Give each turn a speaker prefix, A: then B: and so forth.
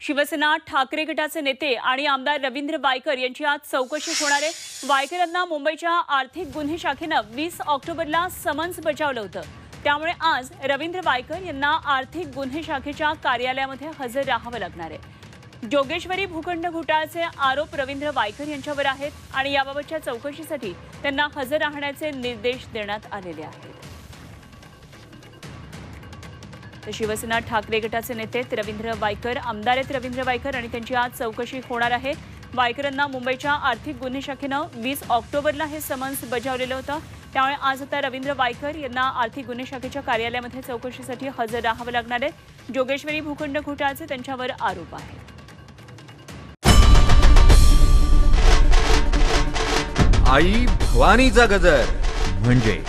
A: शिवसेना ठाकरे गटाचे नेते आणि आमदार रवींद्र वायकर यांची आज चौकशी होणार आहे. वायकर यांना मुंबईच्या आर्थिक गुन्हे शाखेनं वीस ऑक्टोबरला समन्स बजावलं होतं. त्यामुळे आज रवींद्र वायकर यांना आर्थिक गुन्हे शाखेच्या कार्यालयामध्ये हजर राहावं लागणार आहे. जोगेश्वरी भूखंड घोटाळ्याचे आरोप रवींद्र वायकर यांच्यावर आहेत आणि याबाबतच्या चौकशीसाठी त्यांना हजर राहण्याचे निर्देश देण्यात आलेले आहेत. तर शिवसेना ठाकरे गटाचे नेते रवींद्र वायकर आमदार आहेत रवींद्र वायकर आणि त्यांची आज चौकशी होणार आहे. वायकरांना मुंबईच्या आर्थिक गुन्हे शाखेनं वीस ऑक्टोबरला हे समन्स बजावलेलं होतं. त्यामुळे आज आता रवींद्र वायकर यांना आर्थिक गुन्हे शाखेच्या कार्यालयामध्ये चौकशीसाठी हजर राहावं लागणार आहे. जोगेश्वरी भूखंड घोटाळ्याचे त्यांच्यावर आरोप आहेत.
B: आई भवानीचा गजर म्हणजे